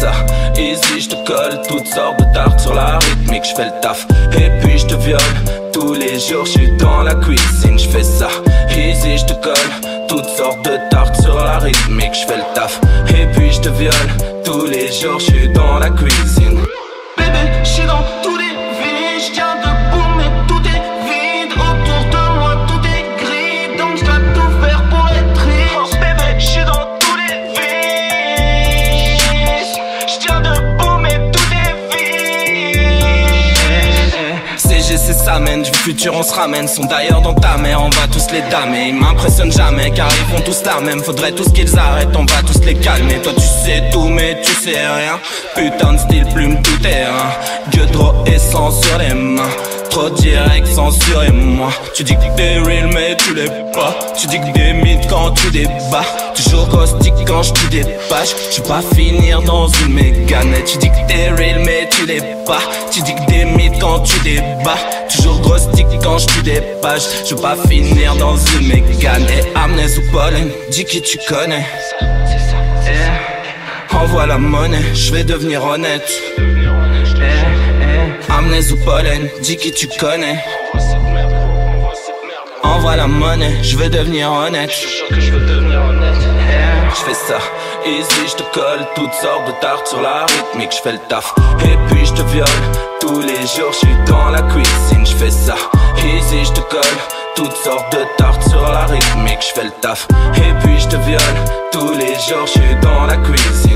ça. Easy, je te colle toutes sortes de tartes sur la rythmique, je fais le taf. Et puis je te viole tous les jours, je suis dans la cuisine, je fais ça. Easy, je te colle toutes sortes de tartes sur la rythmique, je fais le taf. Et puis je te viole tous les jours, je suis dans la cuisine. Est vide CGC s'amène, du futur on se ramène. Sont d'ailleurs dans ta mère, on va tous les damer. Ils m'impressionnent jamais car ils font tous la même. Faudrait tous qu'ils arrêtent, on va tous les calmer. Toi tu sais tout mais tu sais rien. Putain de style plume tout terrain Dieu trop sang sur les mains. Trop direct, censurez-moi Tu dis que t'es real mais tu l'es pas. Tu dis que t'es mythe quand tu débats. Toujours caustique quand je des pages Je pas finir dans une méganette. Tu dis que t'es real mais tu l'es pas. Tu dis que t'es mythe quand tu débats. Toujours caustique quand je des pages Je pas finir dans une mégane Et amenez ou pollen, dis qui tu connais. Eh, Envoie la monnaie, je vais devenir honnête. Amnès ou pollen, dis qui tu connais. Envoie la monnaie, je vais devenir honnête. Je fais ça, easy, je te colle toutes sortes de tartes sur la rythmique, je fais le taf. Et puis je te viole tous les jours, je suis dans la cuisine, je fais ça, easy, je te colle toutes sortes de tartes sur la rythmique, je fais le taf. Et puis je te viole tous les jours, je suis dans la cuisine.